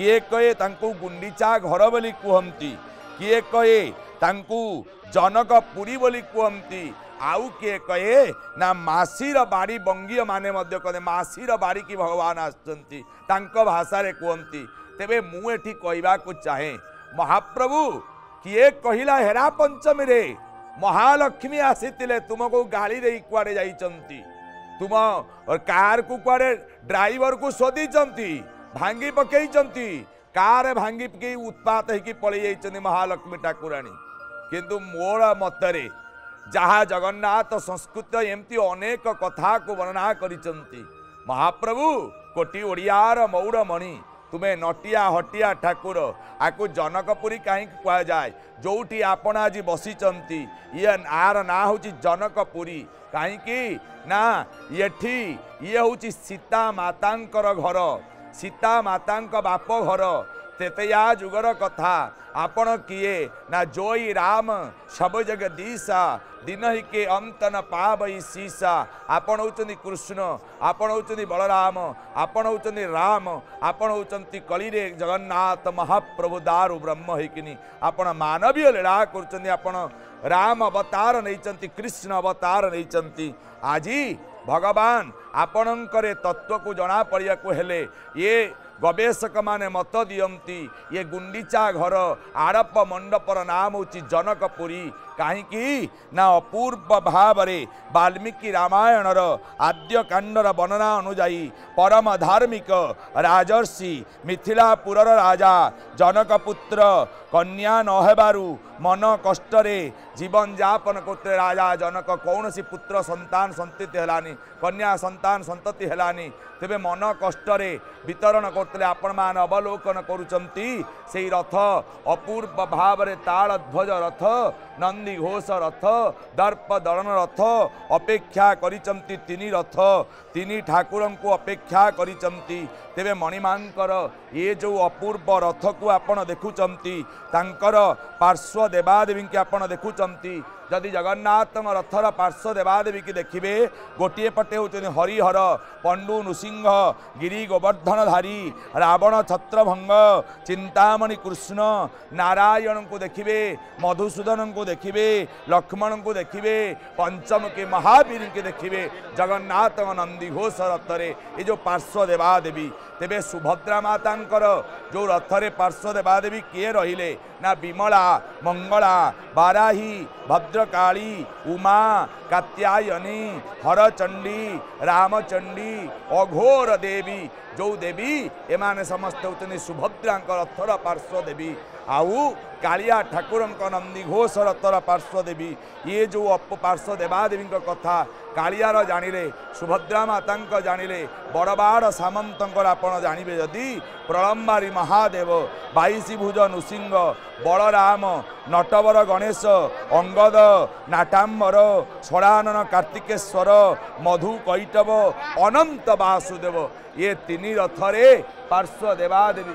किए कहे गुंडीचा घर बोली कहती किए कहे जनक पुरी बोली कहती आउ किए कहे ना मसीर बाड़ी बंगीय माने मध्य कहते मसीर बाड़ी की भगवान आसा भाषा कहती तेरे मुठी कहवाकू चाहे महाप्रभु किए कहला हेरा पंचमी रे महालक्ष्मी आसी तुमको गाड़ी रे कड़े जाइंट तुम कार को कड़े ड्राइवर को सोदी चंती ଭାଙ୍ଗି ପକାଇଛନ୍ତି କାରେ ଭାଙ୍ଗି ପକାଇ ଉତ୍ପାତ ହେଇକି ପଳେଇ ଯାଇଛନ୍ତି ମହାଲକ୍ଷ୍ମୀ ଠାକୁରାଣୀ କିନ୍ତୁ ମୋର ମତରେ ଯାହା ଜଗନ୍ନାଥ ସଂସ୍କୃତ ଏମିତି ଅନେକ କଥାକୁ ବର୍ଣ୍ଣନା କରିଛନ୍ତି ମହାପ୍ରଭୁ କୋଟି ଓଡ଼ିଆର ମୌଡ଼ ମଣି ତୁମେ ନଟିଆ ହଟିଆ ଠାକୁର ଆକୁ ଜନକପୁରୀ କାହିଁକି କୁହାଯାଏ ଯେଉଁଠି ଆପଣ ଆଜି ବସିଛନ୍ତି ଇଏ ଆର ନାଁ ହେଉଛି ଜନକପୁରୀ କାହିଁକି ନା ଏଠି ଇଏ ହେଉଛି ସୀତା ଘର ସୀତା ମାତାଙ୍କ ବାପ ଘର ତେତେୟା ଯୁଗର କଥା ଆପଣ କିଏ ନା ଜୋଇ ରାମ ସବୁଜଗ ଦିଶା ଦିନ ହିକେ ଅନ୍ତନ ପା ବୈ ସିସା ଆପଣ ହେଉଛନ୍ତି କୃଷ୍ଣ ଆପଣ ହେଉଛନ୍ତି ବଳରାମ ଆପଣ ହେଉଛନ୍ତି ରାମ ଆପଣ ହେଉଛନ୍ତି କଳିରେ ଜଗନ୍ନାଥ ମହାପ୍ରଭୁ ଦାରୁ ବ୍ରହ୍ମ ହେଇକିନି ଆପଣ ମାନବୀୟ ଲୀଳା କରୁଛନ୍ତି ଆପଣ ରାମ ଅବତାର ନେଇଛନ୍ତି କୃଷ୍ଣ ଅବତାର ନେଇଛନ୍ତି ଆଜି ଭଗବାନ आपण्कर तत्त्वको जना पड्कुले यषक मत दिए गुन्डिचाघर आरप मण्डप र नाम हुन्छ जनकपुरी काहीँक न अपूर्व भावीकी आद्य कांडर वर्णना अनुजा परम धार्मिक राजी मिथिलापुर राजा जनक पुत्र कन्या नहेबारु मन जीवन कष्टन गर्दै राजा जनक कौँसी पुत्र सन्त सन्तित हो कन्या ସନ୍ତାନ ସନ୍ତତି ହେଲାନି ତେବେ ମନ କଷ୍ଟରେ ବିତରଣ କରୁଥିଲେ ଆପଣମାନେ ଅବଲୋକନ କରୁଛନ୍ତି ସେଇ ରଥ ଅପୂର୍ବ ଭାବରେ ତାଳଧ୍ୱଜ ରଥ ନନ୍ଦିଘୋଷ ରଥ ଦର୍ପ ଦଳନ ରଥ ଅପେକ୍ଷା କରିଛନ୍ତି ତିନି ରଥ ତିନି ଠାକୁରଙ୍କୁ ଅପେକ୍ଷା କରିଛନ୍ତି ତେବେ ମଣିମାଙ୍କର ଏ ଯେଉଁ ଅପୂର୍ବ ରଥକୁ ଆପଣ ଦେଖୁଛନ୍ତି ତାଙ୍କର ପାର୍ଶ୍ୱ ଦେବାଦେବୀଙ୍କୁ ଆପଣ ଦେଖୁଛନ୍ତି ଯଦି ଜଗନ୍ନାଥଙ୍କ ରଥର ପାର୍ଶ୍ୱ ଦେବାଦେବୀକି ଦେଖିବେ ଗୋଟିଏ ପଟେ ହେଉଛନ୍ତି ହରିହର ପଣ୍ଡୁ ନୃସିଂହ ଗିରି ଗୋବର୍ଦ୍ଧନଧାରୀ ରାବଣ ଛତ୍ରଭଙ୍ଗ ଚିନ୍ତାମଣି କୃଷ୍ଣ ନାରାୟଣଙ୍କୁ ଦେଖିବେ ମଧୁସୂଦନଙ୍କୁ ଦେଖିବେ ଲକ୍ଷ୍ମଣଙ୍କୁ ଦେଖିବେ ପଞ୍ଚମୁଖୀ ମହାବୀରଙ୍କୁ ଦେଖିବେ ଜଗନ୍ନାଥଙ୍କ ନନ୍ଦିଘୋଷ ରଥରେ ଏ ଯେଉଁ ପାର୍ଶ୍ୱ ଦେବାଦେବୀ ତେବେ ସୁଭଦ୍ରା ମାତାଙ୍କର ଯେଉଁ ରଥରେ ପାର୍ଶ୍ୱ ଦେବାଦେବୀ କିଏ ରହିଲେ ନା ବିମଳା मंगला, बाराही भद्रकाली उमा कात्यायनी, हरचण्डी रामचण्डी अघोर देवी जो देवी समस्त समस्तो सुभद्राको रथर पार्श्व देवी ଆଉ କାଳିଆ ଠାକୁରଙ୍କ ନନ୍ଦୀ ଘୋଷର ତର ପାର୍ଶ୍ୱଦେବୀ ଇଏ ଯେଉଁ ଅପପାର୍ଶ୍ୱ ଦେବାଦେବୀଙ୍କ କଥା କାଳିଆର ଜାଣିଲେ ସୁଭଦ୍ରା ମାତାଙ୍କ ଜାଣିଲେ ବଡ଼ବାଡ଼ ସାମନ୍ତଙ୍କର ଆପଣ ଜାଣିବେ ଯଦି ପ୍ରଳମ୍ବାରୀ ମହାଦେବ ବାଇଶି ଭୁଜ ନୃସିଂହ ବଳରାମ ନଟବର ଗଣେଶ ଅଙ୍ଗଦ ନାଟାମ୍ବର ଷଡ଼ାନନ କାର୍ତ୍ତିକେଶ୍ୱର ମଧୁ କୈଟବ ଅନନ୍ତ ବାସୁଦେବ ଏ ତିନି ରଥରେ ପାର୍ଶ୍ୱ ଦେବାଦେବୀ